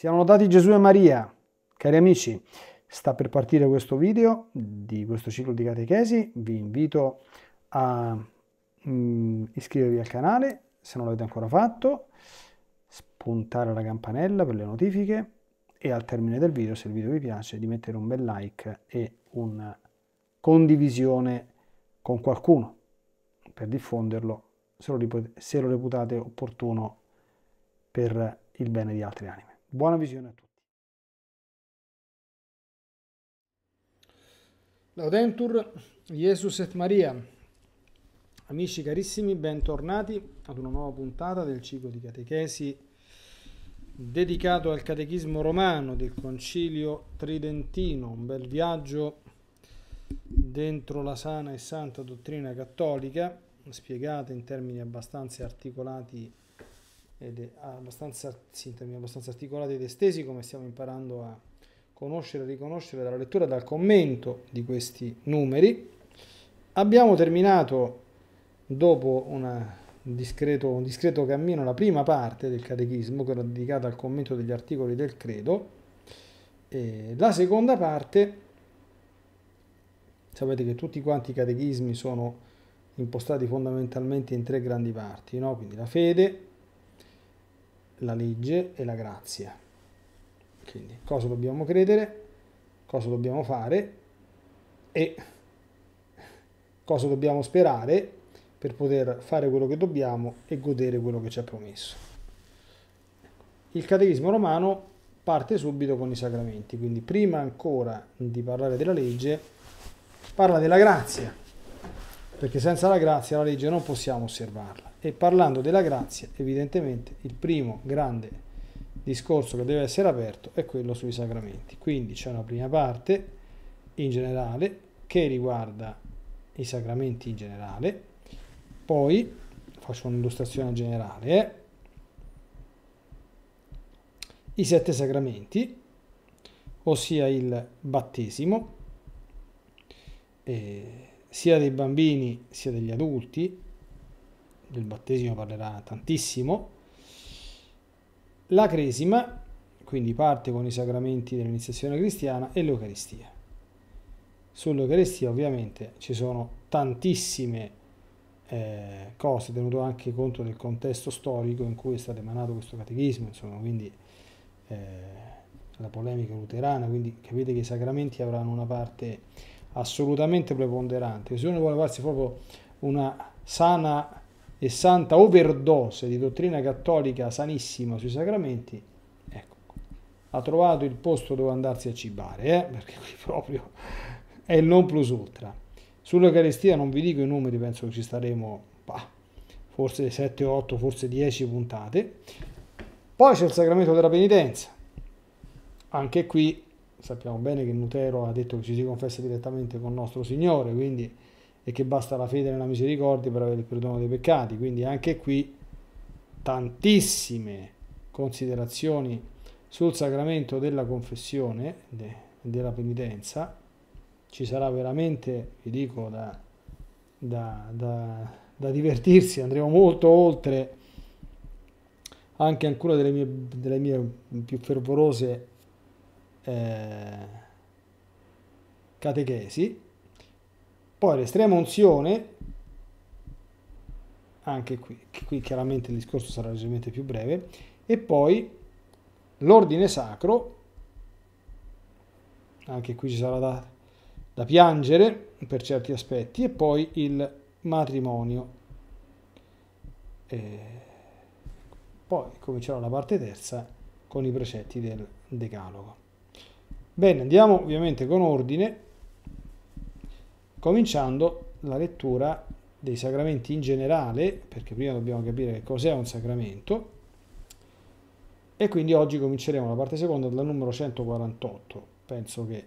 Siamo lodati Gesù e Maria. Cari amici, sta per partire questo video di questo ciclo di catechesi. Vi invito a mm, iscrivervi al canale se non l'avete ancora fatto, spuntare la campanella per le notifiche e al termine del video, se il video vi piace, di mettere un bel like e una condivisione con qualcuno per diffonderlo se lo, se lo reputate opportuno per il bene di altre anime. Buona visione a tutti. Laudentur, Jesus et Maria. Amici carissimi, bentornati ad una nuova puntata del ciclo di catechesi dedicato al catechismo romano del Concilio Tridentino, un bel viaggio dentro la sana e santa dottrina cattolica, spiegata in termini abbastanza articolati ed abbastanza, sì, abbastanza articolati ed estesi come stiamo imparando a conoscere e riconoscere dalla lettura e dal commento di questi numeri. Abbiamo terminato dopo una discreto, un discreto cammino la prima parte del catechismo, quella dedicata al commento degli articoli del credo. E la seconda parte, sapete che tutti quanti i catechismi sono impostati fondamentalmente in tre grandi parti, no? quindi la fede, la legge e la grazia. Quindi cosa dobbiamo credere, cosa dobbiamo fare e cosa dobbiamo sperare per poter fare quello che dobbiamo e godere quello che ci ha promesso. Il catechismo romano parte subito con i sacramenti, quindi prima ancora di parlare della legge parla della grazia, perché senza la grazia la legge non possiamo osservarla. E parlando della grazia, evidentemente il primo grande discorso che deve essere aperto è quello sui sacramenti. Quindi c'è una prima parte in generale che riguarda i sacramenti in generale, poi faccio un'illustrazione generale. Eh? I sette sacramenti, ossia il battesimo, eh, sia dei bambini sia degli adulti, del battesimo parlerà tantissimo. La cresima, quindi parte con i sacramenti dell'iniziazione cristiana, e l'Eucaristia. Sull'Eucaristia ovviamente ci sono tantissime eh, cose, tenuto anche conto del contesto storico in cui è stato emanato questo catechismo, insomma, quindi eh, la polemica luterana, quindi capite che i sacramenti avranno una parte assolutamente preponderante. Se uno vuole farsi proprio una sana e santa overdose di dottrina cattolica sanissima sui sacramenti, ecco, ha trovato il posto dove andarsi a cibare, eh? perché qui proprio è il non plus ultra. Sull'Eucaristia non vi dico i numeri, penso che ci staremo bah, forse 7, 8, forse 10 puntate. Poi c'è il sacramento della penitenza. Anche qui sappiamo bene che Lutero ha detto che ci si confessa direttamente con nostro Signore, quindi e che basta la fede nella misericordia per avere il perdono dei peccati. Quindi anche qui tantissime considerazioni sul sacramento della confessione, de, della penitenza. Ci sarà veramente, vi dico, da, da, da, da divertirsi, andremo molto oltre anche alcune delle mie, delle mie più fervorose eh, catechesi poi l'estrema unzione, anche qui, qui chiaramente il discorso sarà leggermente più breve, e poi l'ordine sacro, anche qui ci sarà da, da piangere per certi aspetti, e poi il matrimonio. E poi comincerà la parte terza con i precetti del decalogo. Bene, andiamo ovviamente con ordine cominciando la lettura dei sacramenti in generale, perché prima dobbiamo capire che cos'è un sacramento, e quindi oggi cominceremo la parte seconda dal numero 148. Penso che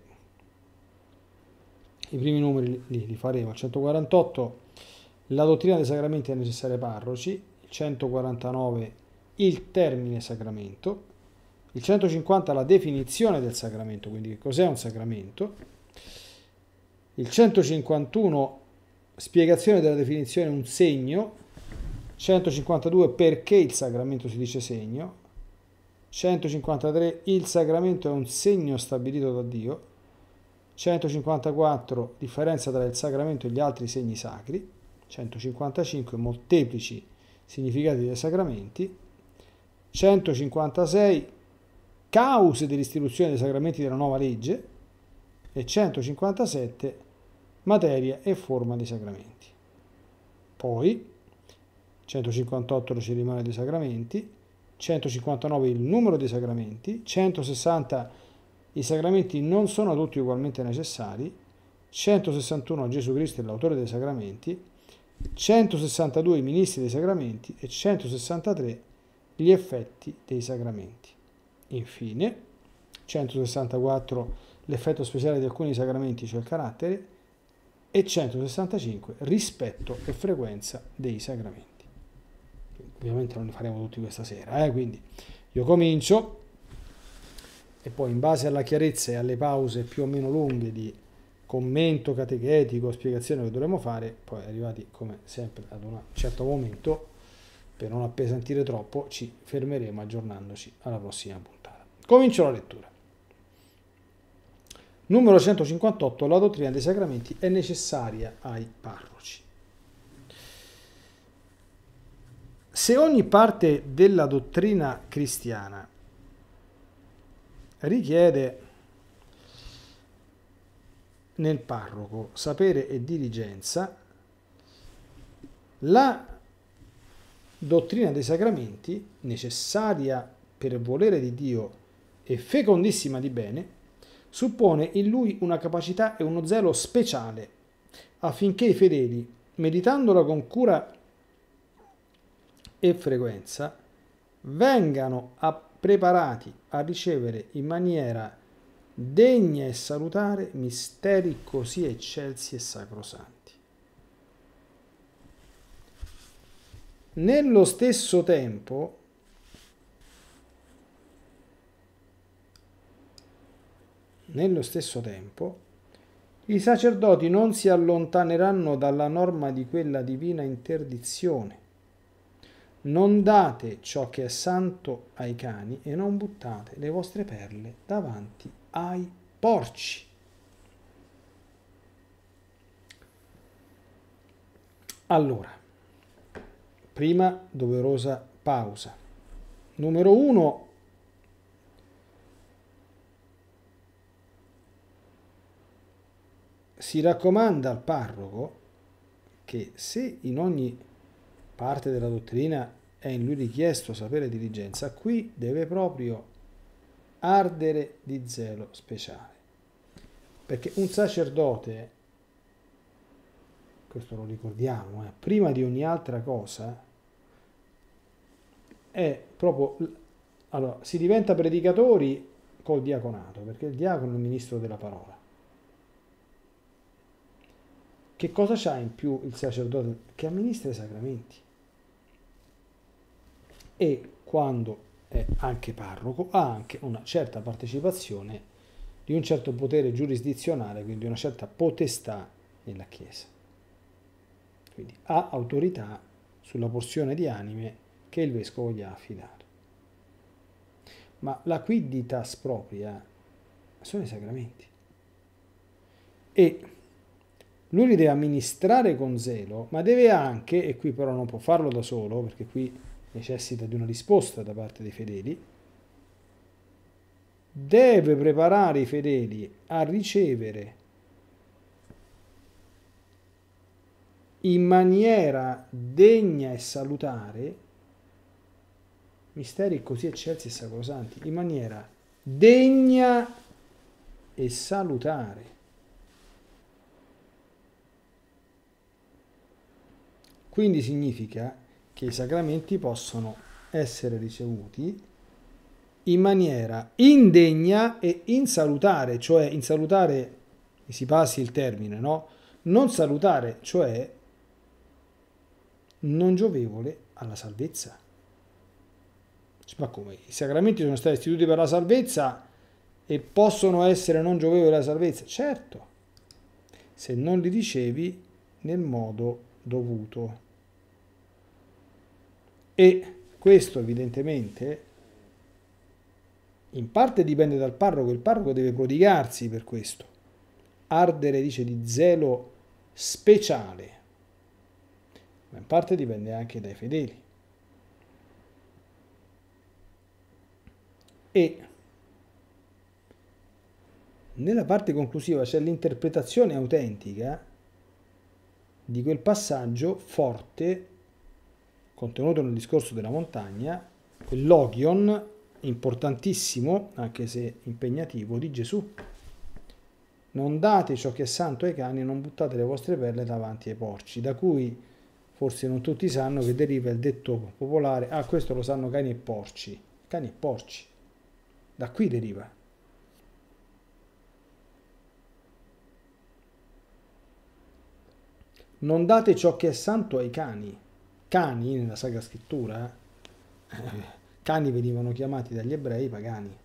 i primi numeri li, li faremo. Il 148, la dottrina dei sacramenti è necessaria ai parroci, il 149, il termine sacramento, il 150, la definizione del sacramento, quindi che cos'è un sacramento, il 151 spiegazione della definizione un segno, 152 perché il sacramento si dice segno, 153 il sacramento è un segno stabilito da Dio, 154 differenza tra il sacramento e gli altri segni sacri, 155 molteplici significati dei sacramenti, 156 cause dell'istituzione dei sacramenti della nuova legge. E 157 materia e forma dei sacramenti. Poi 158 la cerimonia dei sacramenti, 159 il numero dei sacramenti, 160 i sacramenti non sono tutti ugualmente necessari, 161 Gesù Cristo è l'autore dei sacramenti, 162 i ministri dei sacramenti e 163 gli effetti dei sacramenti. Infine, 164 l'effetto speciale di alcuni sacramenti, cioè il carattere, e 165 rispetto e frequenza dei sacramenti. Ovviamente non li faremo tutti questa sera, eh? quindi io comincio e poi in base alla chiarezza e alle pause più o meno lunghe di commento catechetico, spiegazione che dovremo fare, poi arrivati come sempre ad un certo momento, per non appesantire troppo, ci fermeremo aggiornandoci alla prossima puntata. Comincio la lettura. Numero 158. La dottrina dei sacramenti è necessaria ai parroci. Se ogni parte della dottrina cristiana richiede nel parroco sapere e diligenza, la dottrina dei sacramenti, necessaria per volere di Dio e fecondissima di bene, suppone in lui una capacità e uno zelo speciale affinché i fedeli, meditandola con cura e frequenza, vengano a preparati a ricevere in maniera degna e salutare misteri così eccelsi e sacrosanti. Nello stesso tempo, nello stesso tempo, i sacerdoti non si allontaneranno dalla norma di quella divina interdizione. Non date ciò che è santo ai cani e non buttate le vostre perle davanti ai porci. Allora, prima doverosa pausa. Numero uno, si raccomanda al parroco che se in ogni parte della dottrina è in lui richiesto sapere diligenza, qui deve proprio ardere di zelo speciale. Perché un sacerdote, questo lo ricordiamo, eh, prima di ogni altra cosa, è proprio... Allora, si diventa predicatori col diaconato, perché il diacono è il ministro della parola. Che cosa c'ha in più il sacerdote? Che amministra i sacramenti. E quando è anche parroco, ha anche una certa partecipazione di un certo potere giurisdizionale, quindi una certa potestà nella Chiesa. Quindi ha autorità sulla porzione di anime che il vescovo gli ha affidato. Ma la quidditas propria sono i sacramenti. E lui li deve amministrare con zelo, ma deve anche, e qui però non può farlo da solo, perché qui necessita di una risposta da parte dei fedeli, deve preparare i fedeli a ricevere in maniera degna e salutare misteri così eccelsi e sacrosanti, in maniera degna e salutare. Quindi significa che i sacramenti possono essere ricevuti in maniera indegna e insalutare, cioè insalutare, si passi il termine, no? Non salutare, cioè non giovevole alla salvezza. Ma come? I sacramenti sono stati istituiti per la salvezza e possono essere non giovevoli alla salvezza? Certo, se non li ricevi nel modo dovuto. E questo evidentemente In parte dipende dal parroco, il parroco deve prodigarsi per questo, ardere, dice, di zelo speciale, ma in parte dipende anche dai fedeli. E nella parte conclusiva c'è l'interpretazione autentica di quel passaggio forte contenuto nel discorso della montagna, quel logion importantissimo, anche se impegnativo, di Gesù. Non date ciò che è santo ai cani e non buttate le vostre perle davanti ai porci, da cui forse non tutti sanno che deriva il detto popolare, ah questo lo sanno cani e porci, cani e porci, da qui deriva. Non date ciò che è santo ai cani. Cani nella Sacra Scrittura, eh, cani venivano chiamati dagli ebrei pagani.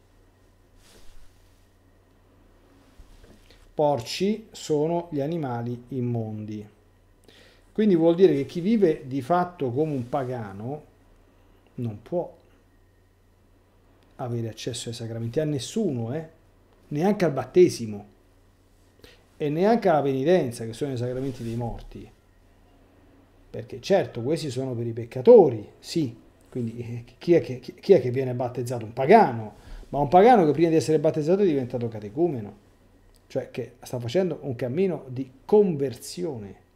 Porci sono gli animali immondi. Quindi vuol dire che chi vive di fatto come un pagano non può avere accesso ai sacramenti, a nessuno, eh? neanche al battesimo e neanche alla penitenza, che sono i sacramenti dei morti. Perché certo, questi sono per i peccatori, sì, quindi eh, chi è, che, chi è che viene battezzato? Un pagano, ma un pagano che prima di essere battezzato è diventato catecumeno, cioè che sta facendo un cammino di conversione.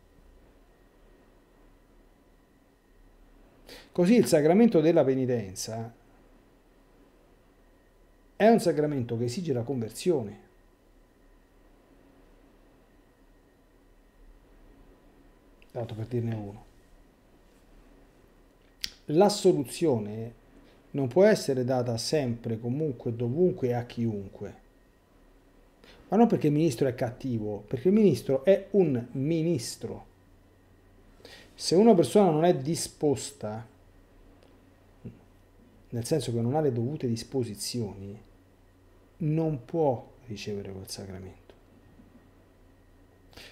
Così il sacramento della penitenza è un sacramento che esige la conversione. Dato per dirne uno. L'assoluzione non può essere data sempre, comunque, dovunque a chiunque. Ma non perché il ministro è cattivo, perché il ministro è un ministro. Se una persona non è disposta, nel senso che non ha le dovute disposizioni, non può ricevere quel sacramento.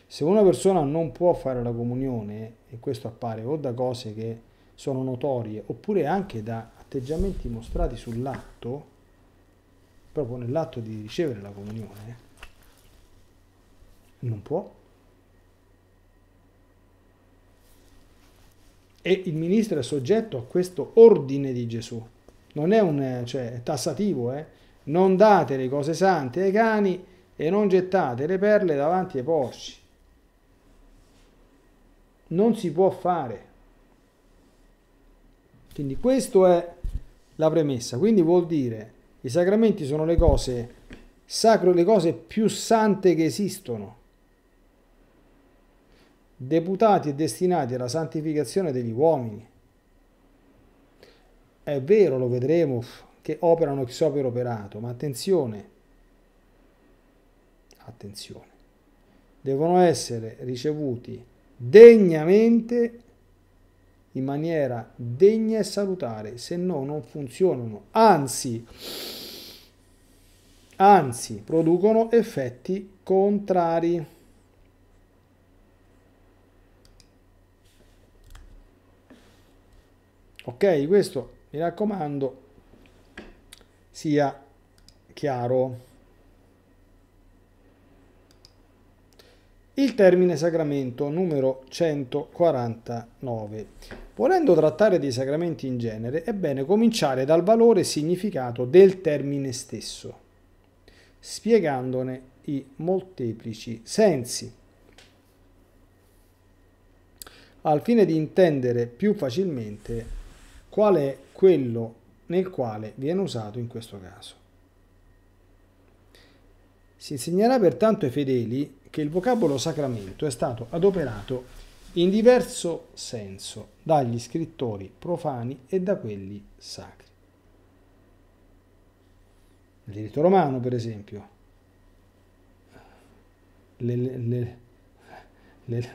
Se una persona non può fare la comunione, e questo appare o da cose che sono notorie, oppure anche da atteggiamenti mostrati sull'atto, proprio nell'atto di ricevere la comunione, non può. E il ministro è soggetto a questo ordine di Gesù. Non è un cioè, tassativo, eh? Non date le cose sante ai cani e non gettate le perle davanti ai porci non si può fare. Quindi questa è la premessa. Quindi vuol dire i sacramenti sono le cose sacre, le cose più sante che esistono, deputati e destinati alla santificazione degli uomini. È vero, lo vedremo, che operano chi so per operato, ma attenzione, attenzione, devono essere ricevuti degnamente, in maniera degna e salutare, se no non funzionano, anzi, anzi producono effetti contrari. Ok, questo mi raccomando sia chiaro. Il termine sacramento numero 149. Volendo trattare dei sacramenti in genere, è bene cominciare dal valore e significato del termine stesso, spiegandone i molteplici sensi, al fine di intendere più facilmente qual è quello nel quale viene usato in questo caso. Si insegnerà pertanto ai fedeli che il vocabolo sacramento è stato adoperato in diverso senso dagli scrittori profani e da quelli sacri. Nel diritto romano, per esempio, le, le, le,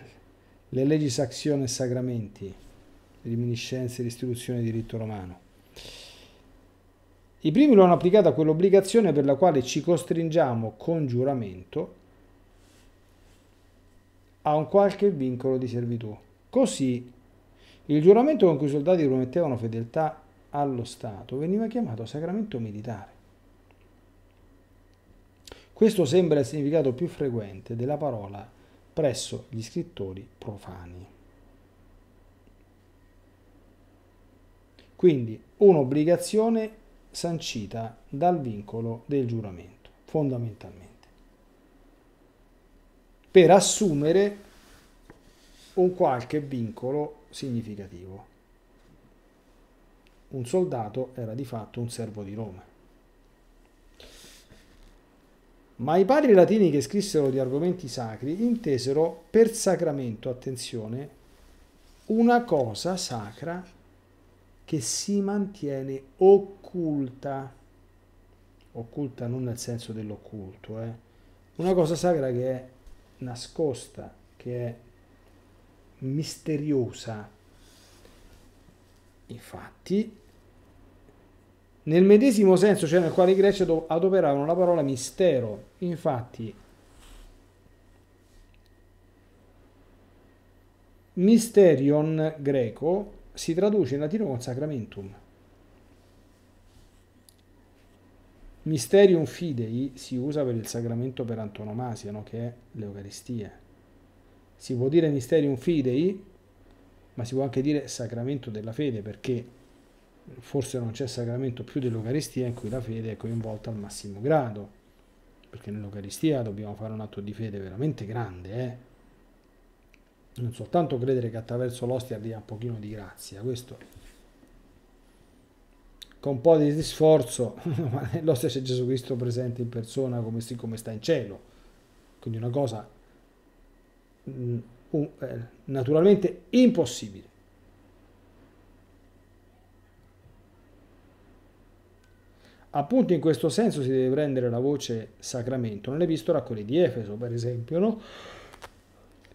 le leggi saxione e sacramenti, reminiscenze e istituzione di diritto romano. I primi lo hanno applicato a quell'obbligazione per la quale ci costringiamo con giuramento a un qualche vincolo di servitù. Così il giuramento con cui i soldati promettevano fedeltà allo Stato veniva chiamato sacramento militare. Questo sembra il significato più frequente della parola presso gli scrittori profani. Quindi un'obbligazione sancita dal vincolo del giuramento, fondamentalmente, per assumere un qualche vincolo significativo. Un soldato era di fatto un servo di Roma. Ma i padri latini che scrissero di argomenti sacri intesero per sacramento, attenzione, una cosa sacra che si mantiene occulta, occulta non nel senso dell'occulto, eh? una cosa sacra che è nascosta, che è misteriosa. Infatti, nel medesimo senso, cioè nel quale i greci adoperavano la parola mistero. Infatti, mysterion greco si traduce in latino con sacramentum. Mysterium fidei si usa per il sacramento per antonomasia, no? che è l'Eucaristia. Si può dire mysterium fidei, ma si può anche dire sacramento della fede, perché forse non c'è sacramento più dell'Eucaristia in cui la fede è coinvolta al massimo grado, perché nell'Eucaristia dobbiamo fare un atto di fede veramente grande, eh? non soltanto credere che attraverso l'ostia arriva un pochino di grazia, questo con un po' di sforzo, nell'ostia c'è Gesù Cristo presente in persona come, come sta in cielo, quindi una cosa mm, eh, naturalmente impossibile. Appunto in questo senso si deve prendere la voce sacramento nell'epistola a quelli di Efeso, per esempio, no?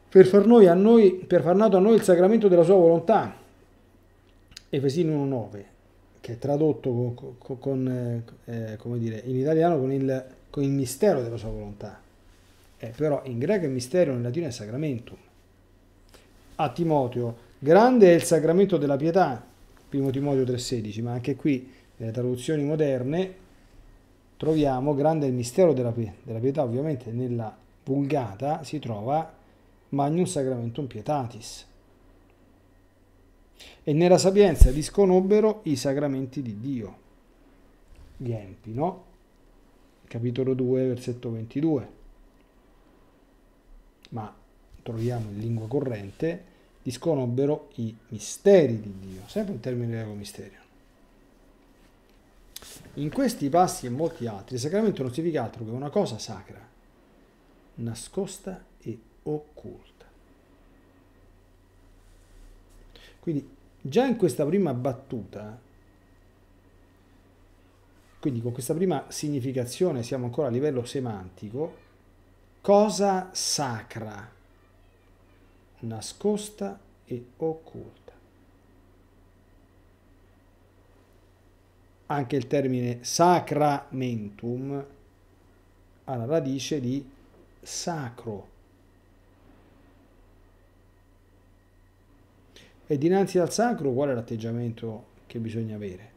per, far noi a noi, per far nato a noi il sacramento della sua volontà, Efesini 1.9, che è tradotto con, con, con eh, come dire, in italiano con il, con il mistero della sua volontà. Eh, però in greco è mistero, in latino è sacramentum. A Timoteo, grande è il sacramento della pietà, primo Timoteo 3.16, ma anche qui nelle traduzioni moderne troviamo grande il mistero della, della pietà, ovviamente nella vulgata si trova Magnum Sacramentum Pietatis. E nella sapienza disconobbero i sacramenti di Dio, gli empi, no? Capitolo 2, versetto 22. Ma troviamo in lingua corrente, disconobbero i misteri di Dio, sempre in termini greco misterio. In questi passi e molti altri, il sacramento non significa altro che una cosa sacra, nascosta e occulta. Quindi già in questa prima battuta, quindi con questa prima significazione siamo ancora a livello semantico, cosa sacra, nascosta e occulta. Anche il termine sacramentum ha la radice di sacro. E dinanzi al sacro qual è l'atteggiamento che bisogna avere?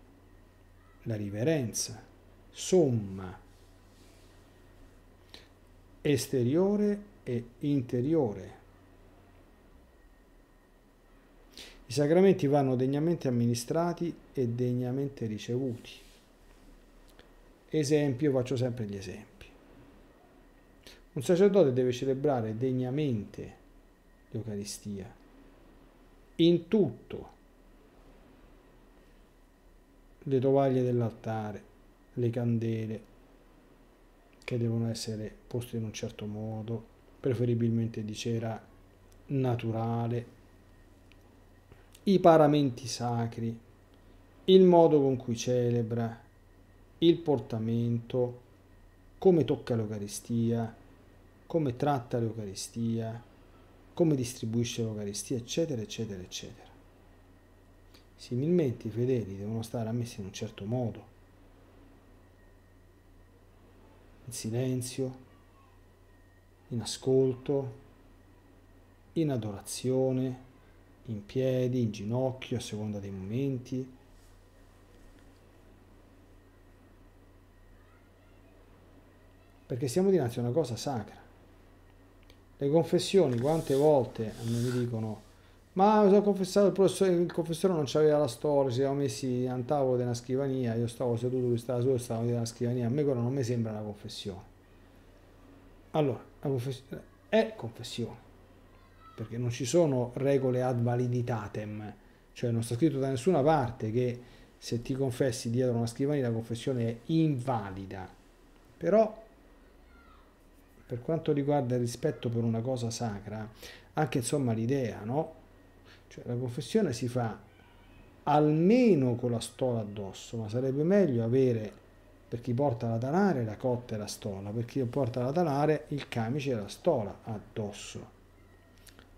La riverenza, somma, esteriore e interiore. I sacramenti vanno degnamente amministrati e degnamente ricevuti. Esempio, faccio sempre gli esempi. Un sacerdote deve celebrare degnamente l'Eucaristia, in tutto, le tovaglie dell'altare, le candele, che devono essere poste in un certo modo, preferibilmente di cera naturale, i paramenti sacri, il modo con cui celebra, il portamento, come tocca l'Eucaristia, come tratta l'Eucaristia, come distribuisce l'Eucaristia, eccetera, eccetera, eccetera. Similmente i fedeli devono stare ammessi in un certo modo, in silenzio, in ascolto, in adorazione, in piedi, in ginocchio, a seconda dei momenti. perché siamo dinanzi a una cosa sacra. Le confessioni, quante volte mi dicono, ma mi sono confessato, il, professore, il confessore non c'aveva la storia, si siamo messi a un tavolo della scrivania, io stavo seduto, lui stava su, stavo nella scrivania, a me quello non mi sembra una confessione. Allora, la confessione è confessione, perché non ci sono regole ad validitatem, cioè non sta scritto da nessuna parte che se ti confessi dietro una scrivania la confessione è invalida. Però per quanto riguarda il rispetto per una cosa sacra, anche insomma l'idea, no? Cioè la confessione si fa almeno con la stola addosso, ma sarebbe meglio avere per chi porta la talare la cotta e la stola, per chi porta la talare il camice e la stola addosso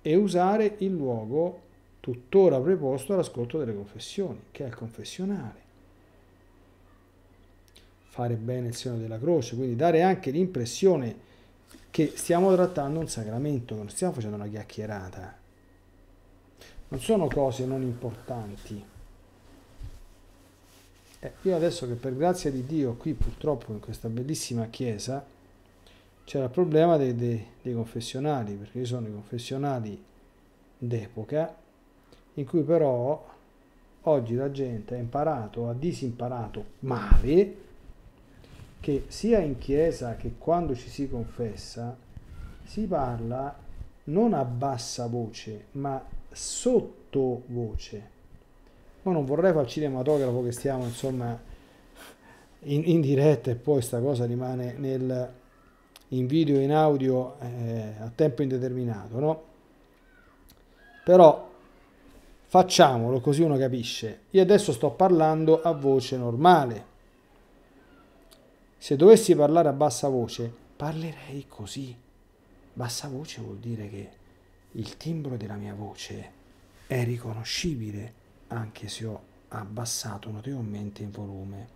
e usare il luogo tuttora preposto all'ascolto delle confessioni, che è il confessionale. Fare bene il segno della croce, quindi dare anche l'impressione che stiamo trattando un sacramento, non stiamo facendo una chiacchierata. Non sono cose non importanti. Eh, io adesso che per grazia di Dio qui purtroppo in questa bellissima chiesa c'era il problema dei, dei, dei confessionali, perché ci sono i confessionali d'epoca in cui però oggi la gente ha imparato, ha disimparato male che sia in chiesa che quando ci si confessa si parla non a bassa voce, ma sottovoce. Ma non vorrei fare il cinematografo che stiamo insomma in, in diretta e poi sta cosa rimane nel, in video e in audio eh, a tempo indeterminato, no? Però facciamolo così uno capisce. Io adesso sto parlando a voce normale se dovessi parlare a bassa voce, parlerei così. Bassa voce vuol dire che il timbro della mia voce è riconoscibile anche se ho abbassato notevolmente il volume.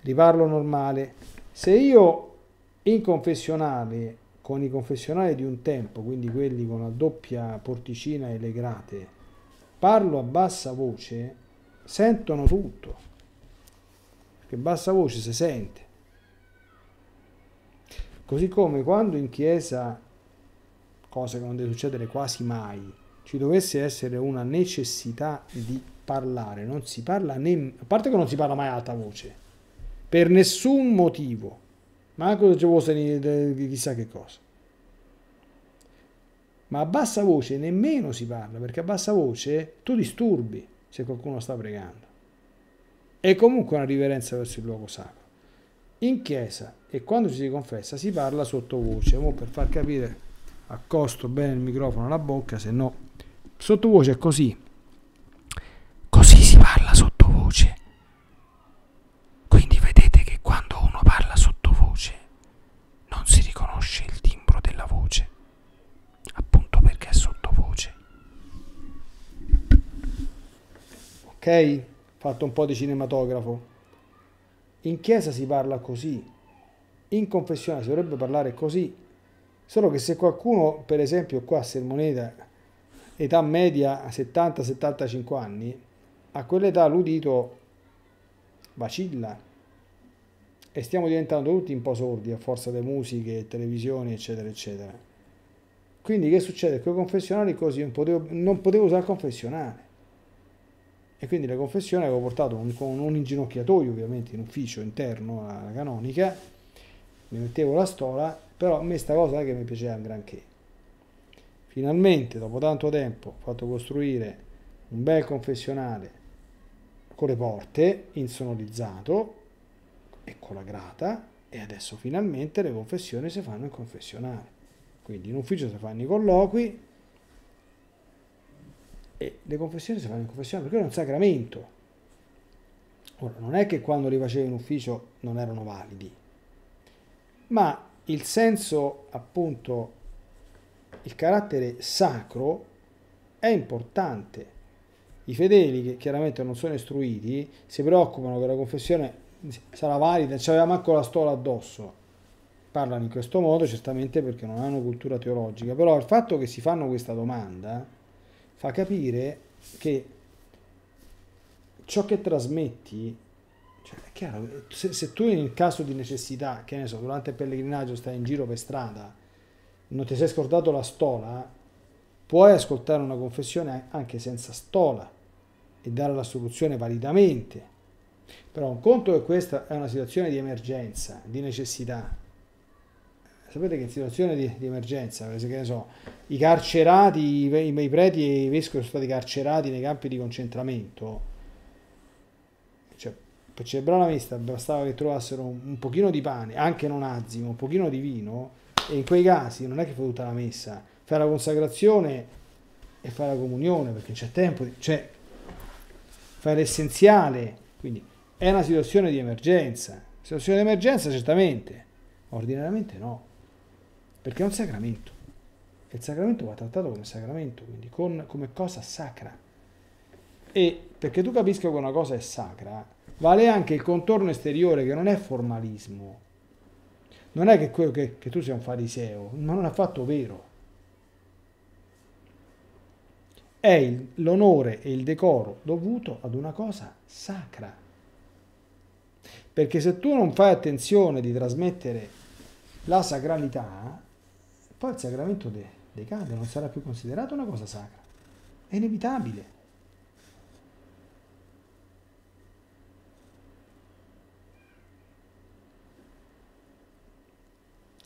Riparlo normale. Se io in confessionale, con i confessionali di un tempo, quindi quelli con la doppia porticina e le grate, parlo a bassa voce, sentono tutto che bassa voce si sente. Così come quando in chiesa, cosa che non deve succedere quasi mai, ci dovesse essere una necessità di parlare, non si parla né, a parte che non si parla mai a alta voce, per nessun motivo, manco se ci fosse chissà che cosa. Ma a bassa voce nemmeno si parla, perché a bassa voce tu disturbi se qualcuno sta pregando è comunque una riverenza verso il luogo sacro. In chiesa e quando ci si confessa si parla sottovoce, Mo per far capire accosto bene il microfono alla bocca, se no sottovoce è così. Così si parla sottovoce. Quindi vedete che quando uno parla sottovoce non si riconosce il timbro della voce, appunto perché è sottovoce. Ok? Fatto un po' di cinematografo. In chiesa si parla così, in confessione si dovrebbe parlare così, solo che se qualcuno, per esempio qua a Sermoneta, età media 70-75 anni, a quell'età l'udito vacilla e stiamo diventando tutti un po' sordi a forza di musiche, televisioni, eccetera, eccetera. Quindi che succede? Con i confessionali così non potevo, non potevo usare il confessionale e quindi la confessione avevo portato un, con un inginocchiatoio ovviamente in ufficio interno alla canonica, mi mettevo la stola, però a me sta cosa che mi piaceva un granché. Finalmente, dopo tanto tempo, ho fatto costruire un bel confessionale con le porte, insonorizzato e con la grata, e adesso finalmente le confessioni si fanno in confessionale. Quindi in ufficio si fanno i colloqui, e le confessioni si fanno in confessione perché è un sacramento. Ora, non è che quando li facevi in ufficio non erano validi, ma il senso, appunto, il carattere sacro è importante. I fedeli, che chiaramente non sono istruiti, si preoccupano che la confessione sarà valida, non c'aveva manco la stola addosso. Parlano in questo modo certamente perché non hanno cultura teologica, però il fatto che si fanno questa domanda fa capire che ciò che trasmetti, Cioè, è chiaro, se, se, tu in caso di necessità, che ne so, durante il pellegrinaggio stai in giro per strada, non ti sei scordato la stola, puoi ascoltare una confessione anche senza stola e dare la soluzione validamente. Però un conto è che questa è una situazione di emergenza, di necessità. Sapete che in situazione di, di emergenza, so, i carcerati, i, i preti e i vescovi sono stati carcerati nei campi di concentramento, cioè, per celebrare la messa bastava che trovassero un, un pochino di pane, anche non azimo, un pochino di vino, e in quei casi non è che fa tutta la messa, fai la consacrazione e fai la comunione, perché c'è tempo, cioè fai l'essenziale, quindi è una situazione di emergenza. Situazione di emergenza certamente, ordinariamente no, perché è un sacramento. E il sacramento va trattato come sacramento, quindi con, come cosa sacra. E perché tu capisca che una cosa è sacra, vale anche il contorno esteriore che non è formalismo. Non è che, quello che, che tu sei un fariseo, ma non è affatto vero. È l'onore e il decoro dovuto ad una cosa sacra. Perché se tu non fai attenzione di trasmettere la sacralità, poi il sacramento de- decade, non sarà più considerato una cosa sacra. È inevitabile.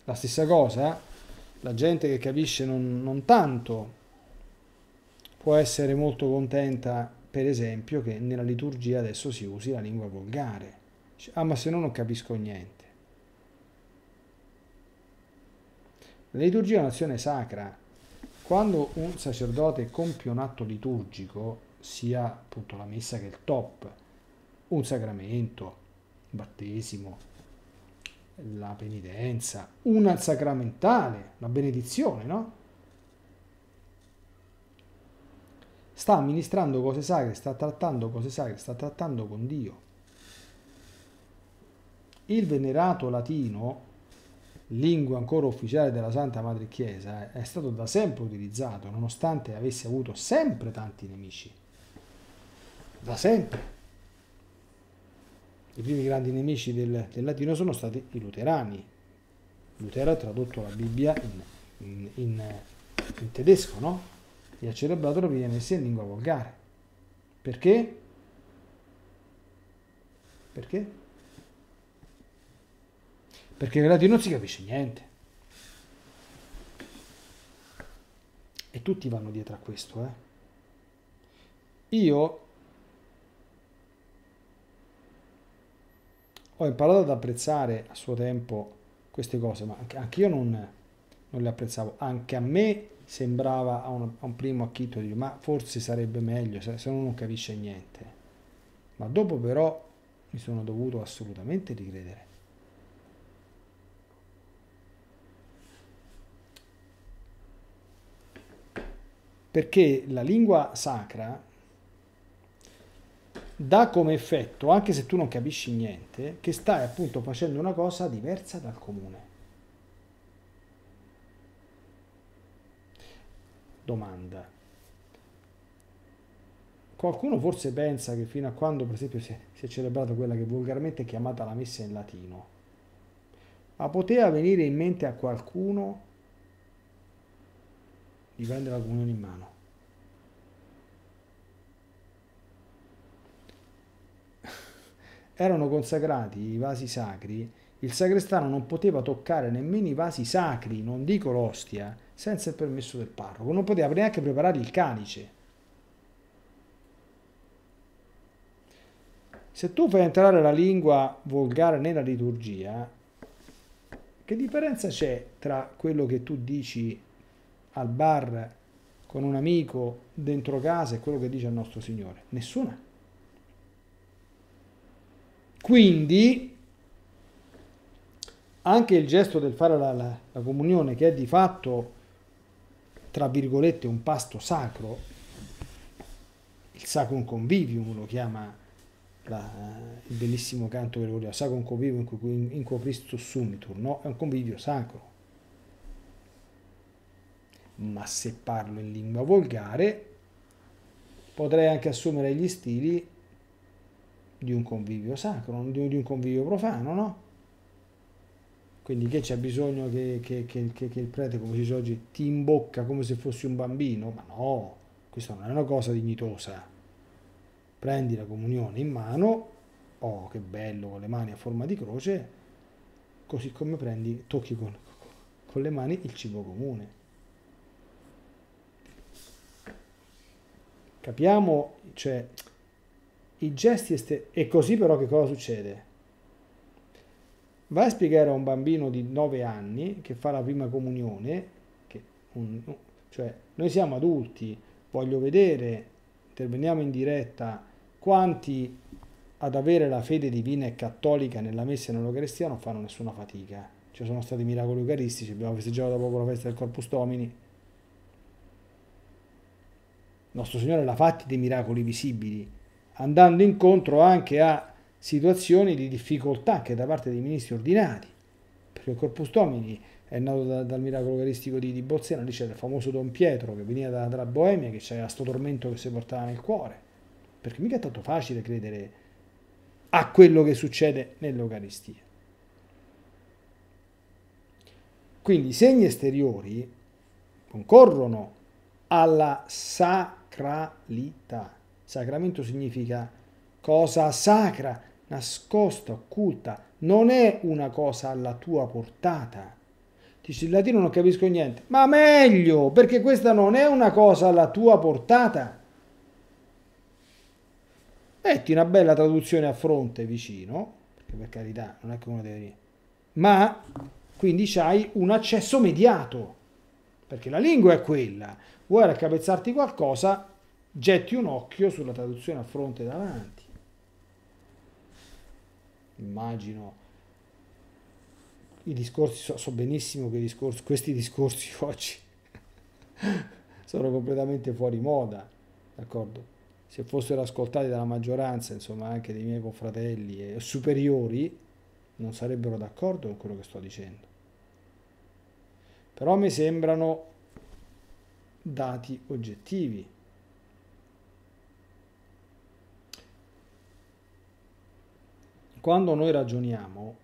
La stessa cosa, la gente che capisce non, non tanto può essere molto contenta, per esempio, che nella liturgia adesso si usi la lingua volgare ah ma se no non capisco niente. La liturgia è un'azione sacra. Quando un sacerdote compie un atto liturgico, sia appunto la messa che il top, un sacramento, un battesimo, la penitenza, una sacramentale, la benedizione, no? Sta amministrando cose sacre, sta trattando cose sacre, sta trattando con Dio. Il venerato latino, lingua ancora ufficiale della Santa Madre Chiesa, è stato da sempre utilizzato, nonostante avesse avuto sempre tanti nemici. Da sempre. I primi grandi nemici del, del latino sono stati i luterani. Lutero ha tradotto la Bibbia in, in, in, in tedesco, no? E ha celebrato la Via Messa in lingua volgare. Perché? Perché? Perché nel latino non si capisce niente. E tutti vanno dietro a questo. Eh. Io ho imparato ad apprezzare a suo tempo queste cose, ma anche io non, non, le apprezzavo. Anche a me sembrava a un, a un primo acchito di ma forse sarebbe meglio se, se uno non capisce niente. Ma dopo però mi sono dovuto assolutamente ricredere. Perché la lingua sacra dà come effetto, anche se tu non capisci niente, che stai appunto facendo una cosa diversa dal comune. Domanda. Qualcuno forse pensa che fino a quando, per esempio, si è, si è celebrata quella che volgarmente è chiamata la messa in latino, ma poteva venire in mente a qualcuno di prendere la comunione in mano. Erano consacrati i vasi sacri, il sacrestano non poteva toccare nemmeno i vasi sacri, non dico l'ostia, senza il permesso del parroco, non poteva neanche preparare il calice. Se tu fai entrare la lingua volgare nella liturgia, che differenza c'è tra quello che tu dici al bar con un amico dentro casa è quello che dice il nostro Signore? Nessuna. Quindi anche il gesto del fare la, la, la comunione, che è di fatto, tra virgolette, un pasto sacro, il sacrum convivium lo chiama la, il bellissimo canto gregoriano, sacrum convivium in cui, in cui Christus sumitur, no? è un convivio sacro ma se parlo in lingua volgare potrei anche assumere gli stili di un convivio sacro, di un convivio profano, no? Quindi che c'è bisogno che, che, che, che, il prete, come si dice oggi, ti imbocca come se fossi un bambino? Ma no, questa non è una cosa dignitosa. Prendi la comunione in mano, oh che bello, con le mani a forma di croce, così come prendi, tocchi con, con le mani il cibo comune. Capiamo, cioè, i gesti esterni. E così però che cosa succede? Vai a spiegare a un bambino di 9 anni che fa la prima comunione, che un, cioè noi siamo adulti, voglio vedere, interveniamo in diretta, quanti ad avere la fede divina e cattolica nella messa e nell'Eucaristia non fanno nessuna fatica. Ci sono stati miracoli eucaristici, abbiamo festeggiato da poco la festa del Corpus Domini. Nostro Signore l'ha fatti dei miracoli visibili, andando incontro anche a situazioni di difficoltà che da parte dei ministri ordinati, perché il Corpus Domini è nato da, dal miracolo eucaristico di, di Bolzena, lì c'è il famoso Don Pietro che veniva da, dalla Boemia, che c'era questo tormento che si portava nel cuore, perché mica è tanto facile credere a quello che succede nell'Eucaristia. Quindi i segni esteriori concorrono alla sacralità. Sacramento significa cosa sacra, nascosta, occulta, non è una cosa alla tua portata. Dici in latino non capisco niente, ma meglio, perché questa non è una cosa alla tua portata. Metti una bella traduzione a fronte vicino, perché per carità non è che uno deve dire, ma quindi c'hai un accesso mediato, perché la lingua è quella. Vuoi raccapezzarti qualcosa, getti un occhio sulla traduzione a fronte davanti immagino i discorsi, so, so benissimo che discorsi, questi discorsi oggi sono completamente fuori moda, d'accordo? Se fossero ascoltati dalla maggioranza, insomma anche dei miei confratelli e superiori, non sarebbero d'accordo con quello che sto dicendo. Però mi sembrano dati oggettivi. Quando noi ragioniamo,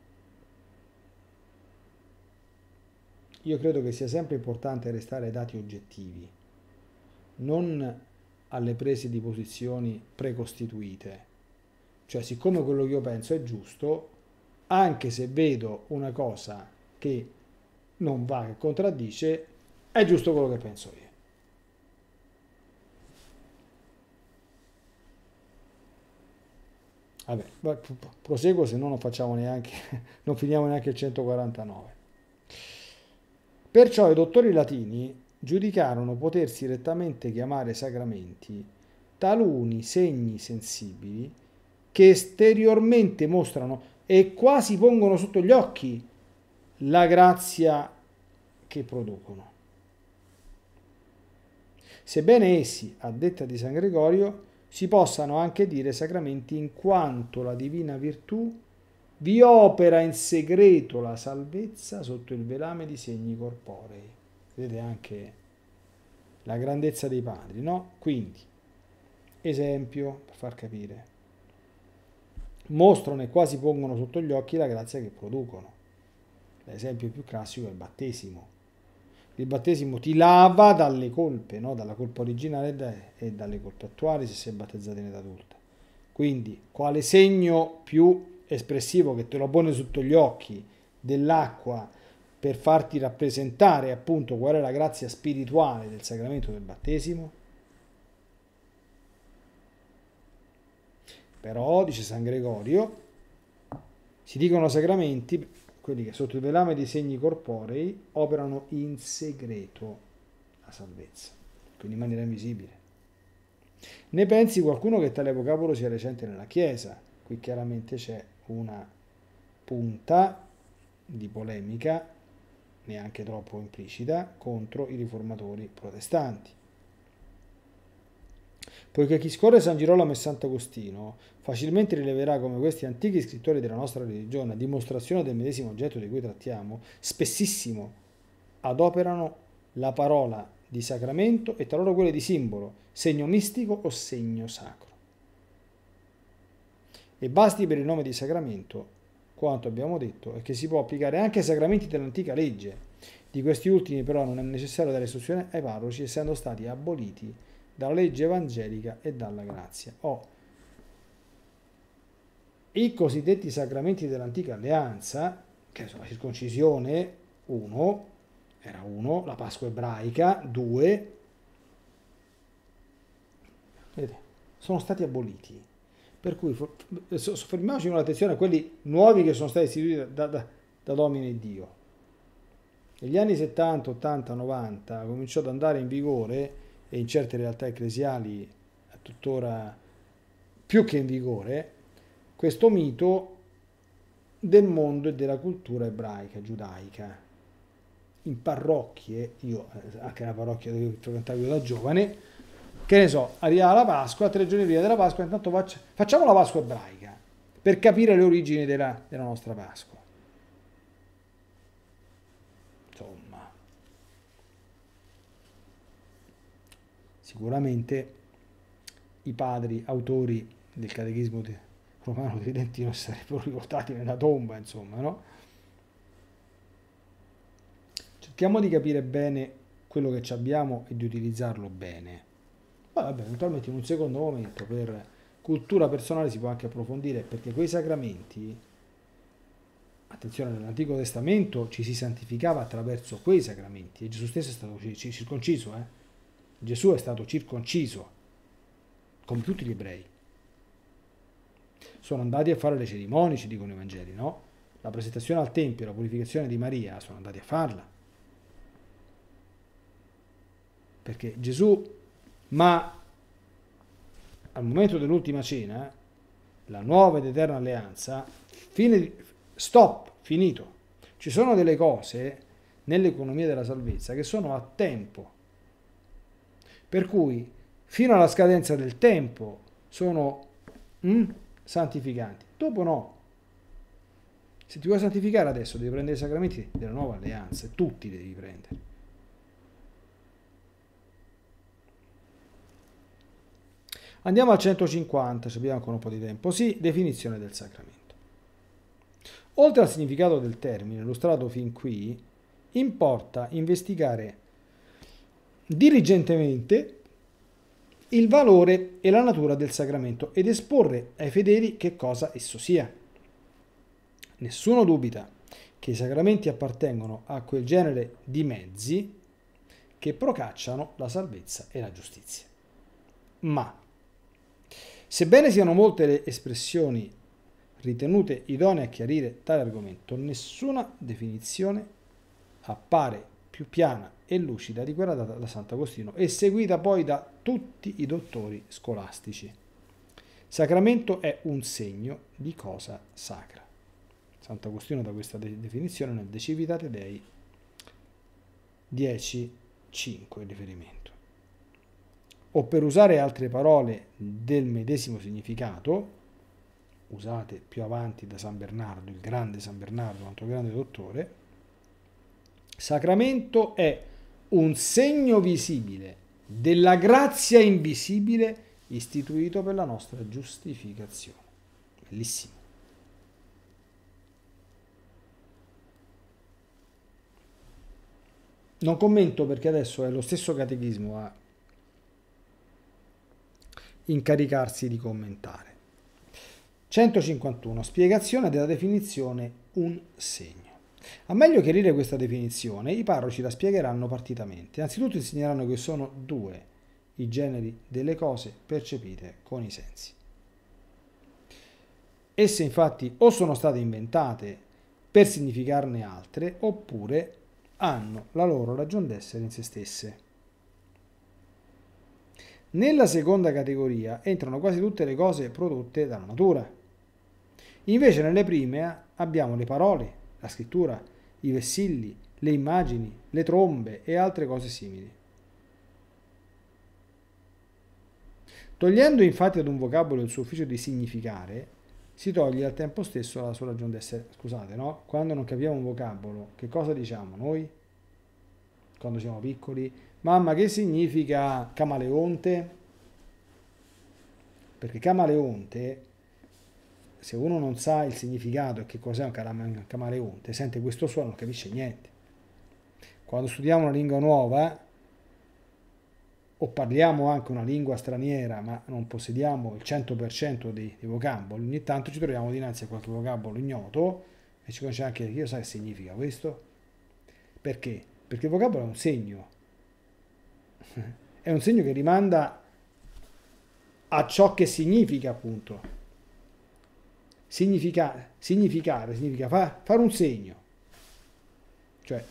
io credo che sia sempre importante restare ai dati oggettivi, non alle prese di posizioni precostituite. Cioè, siccome quello che io penso è giusto, anche se vedo una cosa che non va, che contraddice, è giusto quello che penso io. Vabbè, proseguo se no non facciamo neanche, non finiamo neanche il 149. Perciò i dottori latini giudicarono potersi rettamente chiamare sacramenti taluni segni sensibili che esteriormente mostrano e quasi pongono sotto gli occhi la grazia che producono. Sebbene essi, a detta di San Gregorio, si possano anche dire sacramenti in quanto la divina virtù vi opera in segreto la salvezza sotto il velame di segni corporei. Vedete anche la grandezza dei padri, no? Quindi, esempio per far capire, mostrano e quasi pongono sotto gli occhi la grazia che producono. L'esempio più classico è il battesimo il battesimo ti lava dalle colpe, no? dalla colpa originale e dalle colpe attuali se sei battezzato in età adulta. Quindi, quale segno più espressivo che te lo pone sotto gli occhi dell'acqua per farti rappresentare appunto qual è la grazia spirituale del sacramento del battesimo? Però, dice San Gregorio, si dicono sacramenti quelli che sotto il velame dei segni corporei operano in segreto la salvezza, quindi in maniera invisibile. Ne pensi qualcuno che tale vocabolo sia recente nella Chiesa? Qui chiaramente c'è una punta di polemica, neanche troppo implicita, contro i riformatori protestanti. Poiché chi scorre San Girolamo e Sant'Agostino facilmente rileverà come questi antichi scrittori della nostra religione, a dimostrazione del medesimo oggetto di cui trattiamo, spessissimo adoperano la parola di sacramento e talora quelle di simbolo, segno mistico o segno sacro. e basti per il nome di sacramento quanto abbiamo detto e che si può applicare anche ai sacramenti dell'antica legge. Di questi ultimi però non è necessario dare istruzione ai parroci essendo stati aboliti dalla legge evangelica e dalla grazia. Oh. I cosiddetti sacramenti dell'antica alleanza, che sono la circoncisione, uno, era uno, la Pasqua ebraica, due, vedete, sono stati aboliti. Per cui soffermiamoci con attenzione a quelli nuovi che sono stati istituiti da, da, da Domine Dio. Negli anni 70, 80, 90 cominciò ad andare in vigore e in certe realtà ecclesiali tuttora più che in vigore questo mito del mondo e della cultura ebraica, giudaica. In parrocchie, io eh, anche nella parrocchia dove frequentavo da giovane, che ne so, arriva la Pasqua, tre giorni prima della Pasqua, intanto facciamo la Pasqua ebraica per capire le origini della, della nostra Pasqua. Insomma, sicuramente i padri autori del catechismo romano tridentino sarebbero riportati nella tomba, insomma, no? Cerchiamo di capire bene quello che abbiamo e di utilizzarlo bene. Poi vabbè, eventualmente in un secondo momento per cultura personale si può anche approfondire perché quei sacramenti, attenzione, nell'Antico Testamento ci si santificava attraverso quei sacramenti e Gesù stesso è stato circonciso, eh? Gesù è stato circonciso, come tutti gli ebrei. Sono andati a fare le cerimonie, ci dicono i Vangeli, no? La presentazione al Tempio, la purificazione di Maria, sono andati a farla. Perché Gesù ma al momento dell'ultima cena, la nuova ed eterna alleanza, fine, stop, finito. Ci sono delle cose nell'economia della salvezza che sono a tempo, per cui fino alla scadenza del tempo sono mm, santificanti, dopo no. Se ti vuoi santificare adesso devi prendere i sacramenti della nuova alleanza, tutti devi prendere. Andiamo al 150, se abbiamo ancora un po' di tempo. Sì, definizione del sacramento. Oltre al significato del termine, illustrato fin qui, importa investigare diligentemente il valore e la natura del sacramento ed esporre ai fedeli che cosa esso sia. Nessuno dubita che i sacramenti appartengono a quel genere di mezzi che procacciano la salvezza e la giustizia. Ma Sebbene siano molte le espressioni ritenute idonee a chiarire tale argomento, nessuna definizione appare più piana e lucida di da Sant'Agostino e seguita poi da tutti i dottori scolastici. Sacramento è un segno di cosa sacra. Sant'Agostino da questa definizione nel De Civitate Dei 10.5 il riferimento o per usare altre parole del medesimo significato, usate più avanti da San Bernardo, il grande San Bernardo, un altro grande dottore, sacramento è un segno visibile della grazia invisibile istituito per la nostra giustificazione. Bellissimo. Non commento perché adesso è lo stesso catechismo a incaricarsi di commentare. 151. Spiegazione della definizione un segno. A meglio chiarire questa definizione, i parroci la spiegheranno partitamente. Anzitutto insegneranno che sono due i generi delle cose percepite con i sensi. Esse infatti o sono state inventate per significarne altre, oppure hanno la loro ragion d'essere in se stesse. Nella seconda categoria entrano quasi tutte le cose prodotte dalla natura. Invece nelle prime abbiamo le parole, la scrittura, i vessilli, le immagini, le trombe e altre cose simili. Togliendo infatti ad un vocabolo il suo ufficio di significare, si toglie al tempo stesso la sua ragione d'essere. Scusate, no? Quando non capiamo un vocabolo, che cosa diciamo noi? Quando siamo piccoli? Mamma, che significa camaleonte? Perché camaleonte se uno non sa il significato e che cos'è un camaleonte, sente questo suono, non capisce niente. Quando studiamo una lingua nuova o parliamo anche una lingua straniera ma non possediamo il 100% dei, dei vocaboli, ogni tanto ci troviamo dinanzi a qualche vocabolo ignoto e ci conosce anche io sai che significa questo? Perché? Perché il vocabolo è un segno. È un segno che rimanda a ciò che significa, appunto. Significa, significare significa fa, fare un segno. Cioè,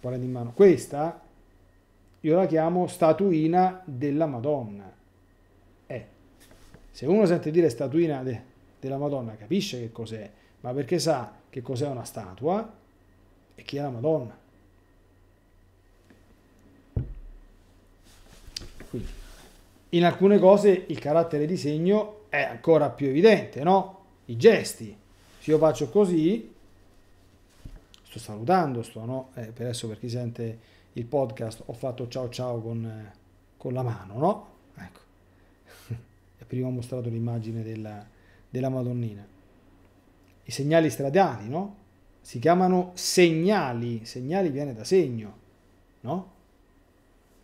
prendo in mano questa, io la chiamo statuina della Madonna. Eh, se uno sente dire statuina de, della Madonna, capisce che cos'è, ma perché sa che cos'è una statua e chi è la Madonna. Quindi, in alcune cose il carattere di segno è ancora più evidente, no? I gesti. Se io faccio così, sto salutando, sto, no? Eh, per adesso per chi sente il podcast ho fatto ciao ciao con, eh, con la mano, no? Ecco. prima ho mostrato l'immagine della, della Madonnina. I segnali stradali, no? Si chiamano segnali, segnali viene da segno, no?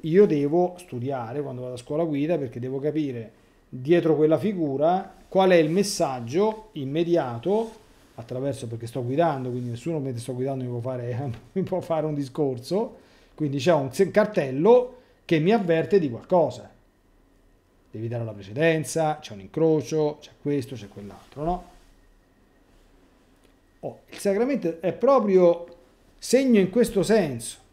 io devo studiare quando vado a scuola guida perché devo capire dietro quella figura qual è il messaggio immediato attraverso perché sto guidando, quindi nessuno mentre sto guidando mi può fare, mi può fare un discorso, quindi c'è un cartello che mi avverte di qualcosa. Devi dare la precedenza, c'è un incrocio, c'è questo, c'è quell'altro, no? Oh, il sacramento è proprio segno in questo senso.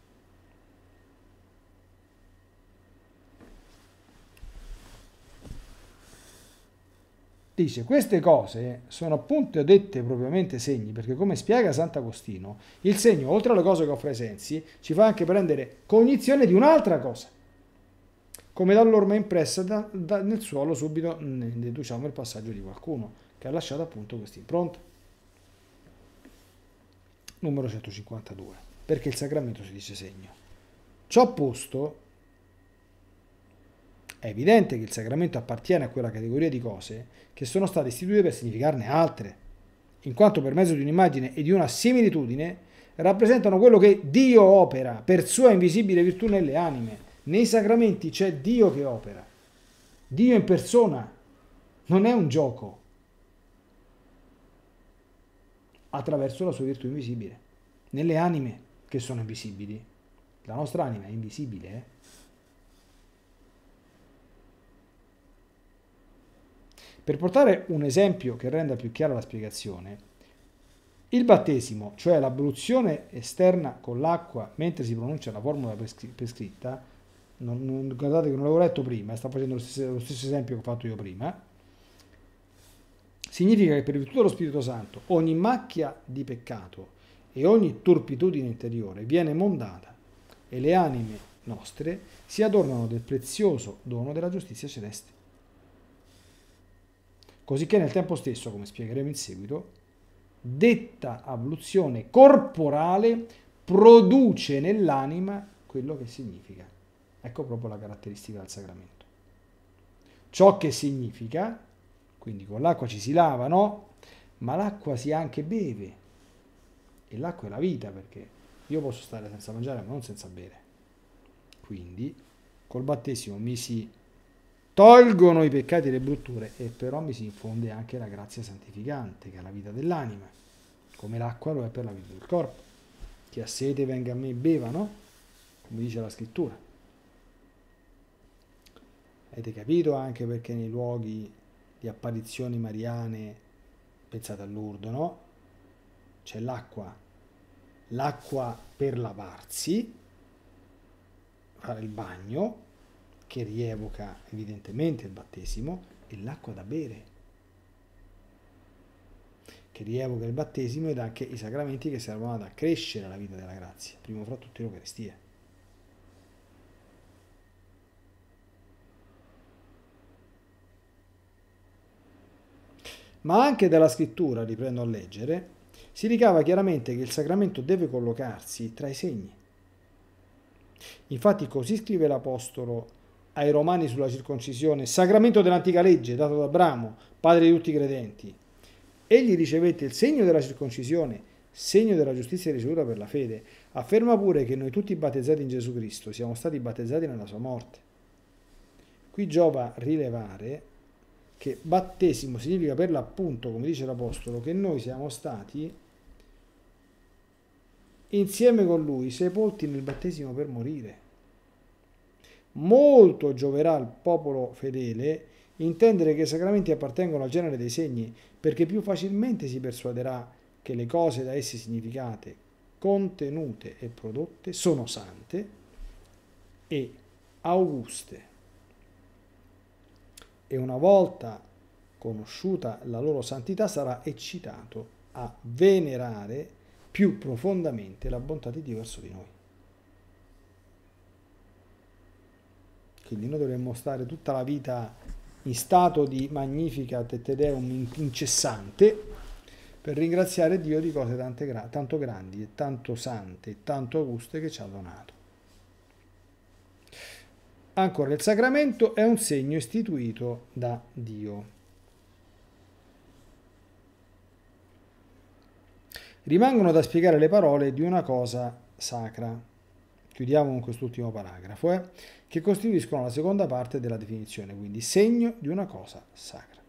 Dice, queste cose sono appunto dette propriamente segni, perché come spiega Sant'Agostino, il segno, oltre alle cose che offre ai sensi, ci fa anche prendere cognizione di un'altra cosa. Come dall'orma impressa da, da, nel suolo, subito ne deduciamo il passaggio di qualcuno che ha lasciato appunto questa impronta. Numero 152. Perché il sacramento si dice segno. Ciò posto, è evidente che il sacramento appartiene a quella categoria di cose che sono state istituite per significarne altre, in quanto per mezzo di un'immagine e di una similitudine rappresentano quello che Dio opera per sua invisibile virtù nelle anime. Nei sacramenti c'è Dio che opera, Dio in persona, non è un gioco, attraverso la sua virtù invisibile, nelle anime che sono invisibili. La nostra anima è invisibile, eh? Per portare un esempio che renda più chiara la spiegazione, il battesimo, cioè l'abluzione esterna con l'acqua mentre si pronuncia la formula prescritta, non, non, guardate che non l'avevo letto prima, sto facendo lo stesso, lo stesso esempio che ho fatto io prima, significa che per virtù dello Spirito Santo ogni macchia di peccato e ogni turpitudine interiore viene mondata e le anime nostre si adornano del prezioso dono della giustizia celeste cosicché nel tempo stesso, come spiegheremo in seguito, detta abluzione corporale produce nell'anima quello che significa. Ecco proprio la caratteristica del sacramento. Ciò che significa, quindi con l'acqua ci si lava, no? Ma l'acqua si anche beve. E l'acqua è la vita perché io posso stare senza mangiare ma non senza bere. Quindi col battesimo mi si tolgono i peccati e le brutture e però mi si infonde anche la grazia santificante che è la vita dell'anima, come l'acqua lo è per la vita del corpo. Chi ha sete venga a me e beva, no? Come dice la scrittura. Avete capito anche perché nei luoghi di apparizioni mariane, pensate a Lourdes, no? C'è l'acqua, l'acqua per lavarsi, fare il bagno, che rievoca evidentemente il battesimo, e l'acqua da bere, che rievoca il battesimo ed anche i sacramenti che servono ad accrescere la vita della grazia, primo fra tutti l'Eucaristia. Ma anche dalla scrittura, riprendo a leggere, si ricava chiaramente che il sacramento deve collocarsi tra i segni. Infatti così scrive l'Apostolo ai Romani sulla circoncisione, sacramento dell'antica legge dato da Abramo, padre di tutti i credenti. Egli ricevette il segno della circoncisione, segno della giustizia ricevuta per la fede. Afferma pure che noi tutti battezzati in Gesù Cristo siamo stati battezzati nella sua morte. Qui giova rilevare che battesimo significa per l'appunto, come dice l'Apostolo, che noi siamo stati insieme con lui sepolti nel battesimo per morire. Molto gioverà al popolo fedele intendere che i sacramenti appartengono al genere dei segni, perché più facilmente si persuaderà che le cose da essi significate, contenute e prodotte sono sante e auguste. E una volta conosciuta la loro santità sarà eccitato a venerare più profondamente la bontà di Dio verso di noi. Quindi noi dovremmo stare tutta la vita in stato di magnifica deum incessante per ringraziare Dio di cose tante, tanto grandi e tanto sante e tanto auguste che ci ha donato. Ancora, il sacramento è un segno istituito da Dio. Rimangono da spiegare le parole di una cosa sacra. Chiudiamo con quest'ultimo paragrafo. Eh? che costituiscono la seconda parte della definizione, quindi segno di una cosa sacra.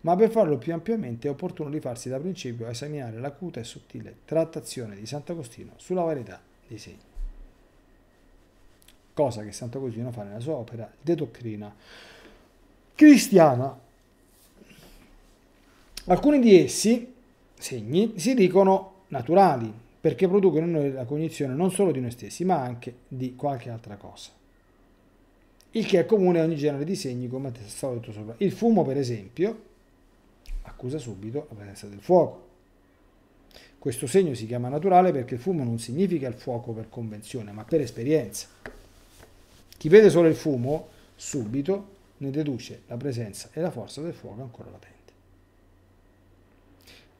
Ma per farlo più ampiamente è opportuno rifarsi da principio a esaminare l'acuta e sottile trattazione di Sant'Agostino sulla varietà dei segni. Cosa che Sant'Agostino fa nella sua opera De Dottrina Cristiana. Alcuni di essi, segni, si dicono naturali, perché producono in noi la cognizione non solo di noi stessi, ma anche di qualche altra cosa il che è comune a ogni genere di segni, come è stato detto sopra. Il fumo, per esempio, accusa subito la presenza del fuoco. Questo segno si chiama naturale perché il fumo non significa il fuoco per convenzione, ma per esperienza. Chi vede solo il fumo, subito ne deduce la presenza e la forza del fuoco ancora latente.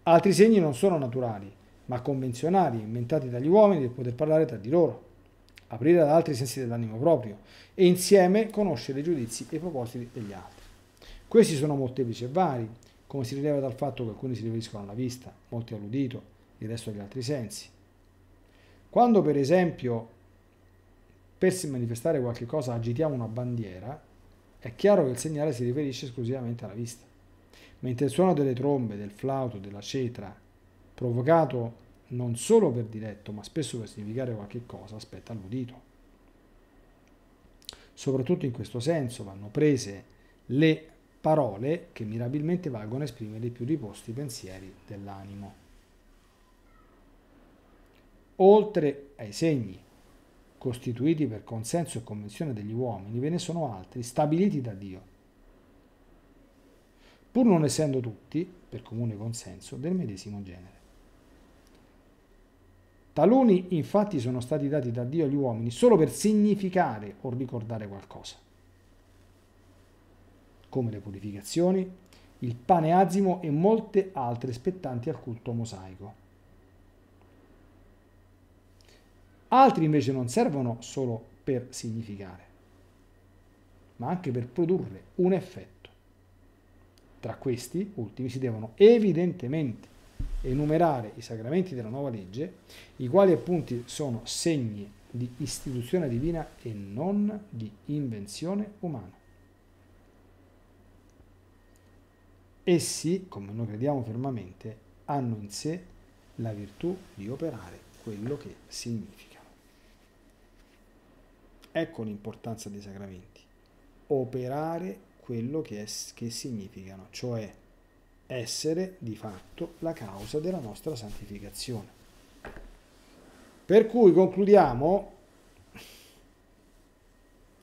Altri segni non sono naturali, ma convenzionali, inventati dagli uomini per poter parlare tra di loro aprire ad altri sensi dell'animo proprio e insieme conoscere i giudizi e i propositi degli altri. Questi sono molteplici e vari, come si rileva dal fatto che alcuni si riferiscono alla vista, molti all'udito, il resto agli altri sensi. Quando per esempio per manifestare qualche cosa agitiamo una bandiera, è chiaro che il segnale si riferisce esclusivamente alla vista, mentre il suono delle trombe, del flauto, della cetra, provocato non solo per diretto, ma spesso per significare qualche cosa, aspetta all'udito. Soprattutto in questo senso vanno prese le parole che mirabilmente valgono a esprimere i più riposti pensieri dell'animo. Oltre ai segni costituiti per consenso e convenzione degli uomini, ve ne sono altri stabiliti da Dio, pur non essendo tutti, per comune consenso, del medesimo genere. Taluni infatti sono stati dati da Dio agli uomini solo per significare o ricordare qualcosa, come le purificazioni, il pane azimo e molte altre spettanti al culto mosaico. Altri invece non servono solo per significare, ma anche per produrre un effetto. Tra questi ultimi si devono evidentemente enumerare i sacramenti della nuova legge, i quali appunti sono segni di istituzione divina e non di invenzione umana. Essi, come noi crediamo fermamente, hanno in sé la virtù di operare quello che significano. Ecco l'importanza dei sacramenti. Operare quello che, è, che significano, cioè essere di fatto la causa della nostra santificazione. Per cui concludiamo,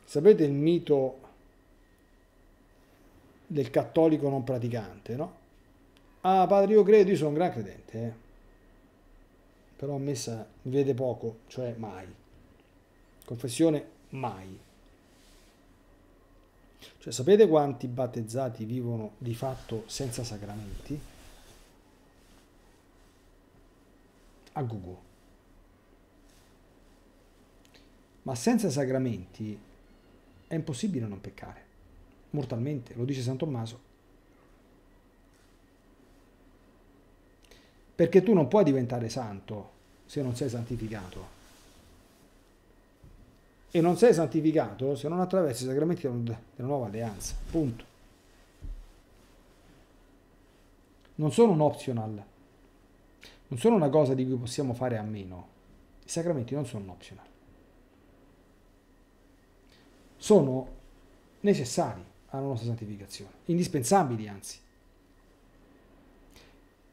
sapete il mito del cattolico non praticante, no? Ah, padre, io credo, io sono un gran credente, eh? però messa mi vede poco, cioè mai. Confessione mai. Cioè, sapete quanti battezzati vivono di fatto senza sacramenti? A Google. Ma senza sacramenti è impossibile non peccare, mortalmente, lo dice San Tommaso. Perché tu non puoi diventare santo se non sei santificato. E non sei santificato se non attraversi i sacramenti della nuova alleanza. Punto. Non sono un optional. Non sono una cosa di cui possiamo fare a meno. I sacramenti non sono un optional. Sono necessari alla nostra santificazione, indispensabili anzi.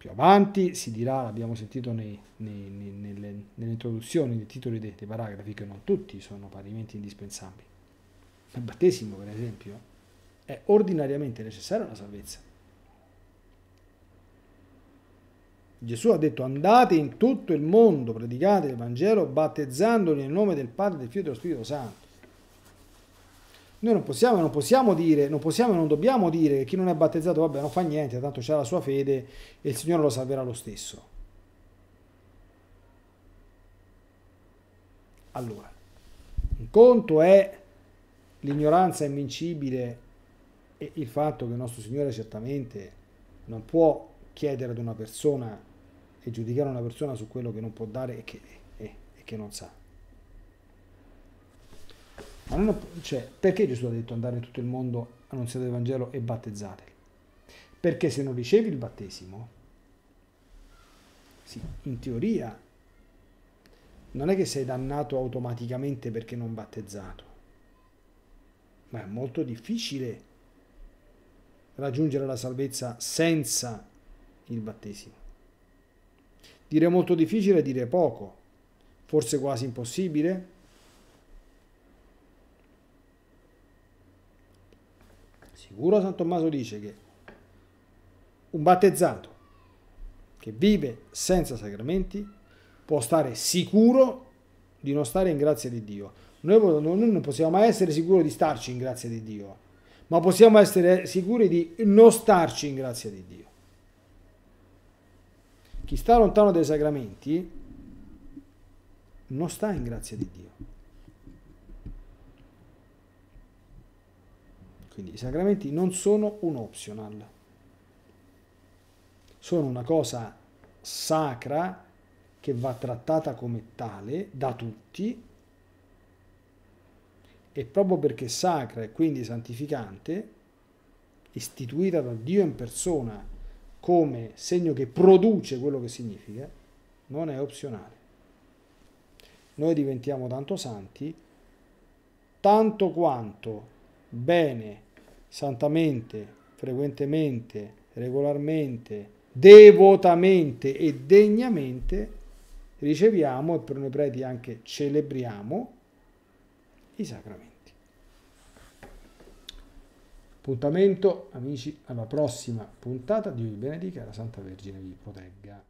Più avanti si dirà, l'abbiamo sentito nei, nei, nei, nelle, nelle, introduzioni, nei titoli dei, dei paragrafi, che non tutti sono parimenti indispensabili. Il battesimo, per esempio, è ordinariamente necessario alla salvezza. Gesù ha detto andate in tutto il mondo, predicate il Vangelo, battezzandoli nel nome del Padre, del Figlio e dello Spirito Santo. Noi non possiamo, non possiamo dire, non possiamo e non dobbiamo dire che chi non è battezzato, vabbè, non fa niente, tanto c'è la sua fede e il Signore lo salverà lo stesso. Allora, un conto è l'ignoranza invincibile e il fatto che il nostro Signore certamente non può chiedere ad una persona e giudicare una persona su quello che non può dare e che, e, e che non sa. Ma non, cioè, perché Gesù ha detto andare in tutto il mondo, annunziate il Vangelo e battezzateli? Perché se non ricevi il battesimo, sì, in teoria non è che sei dannato automaticamente perché non battezzato, ma è molto difficile raggiungere la salvezza senza il battesimo. Dire molto difficile è dire poco, forse quasi impossibile, Sicuro San Tommaso dice che un battezzato che vive senza sacramenti può stare sicuro di non stare in grazia di Dio. Noi, non possiamo mai essere sicuri di starci in grazia di Dio, ma possiamo essere sicuri di non starci in grazia di Dio. Chi sta lontano dai sacramenti non sta in grazia di Dio. Quindi i sacramenti non sono un optional, sono una cosa sacra che va trattata come tale da tutti e proprio perché sacra e quindi santificante, istituita da Dio in persona come segno che produce quello che significa, non è opzionale. Noi diventiamo tanto santi tanto quanto bene santamente, frequentemente, regolarmente, devotamente e degnamente riceviamo e per noi preti anche celebriamo i sacramenti. Appuntamento, amici, alla prossima puntata. Dio vi benedica e la Santa Vergine vi protegga.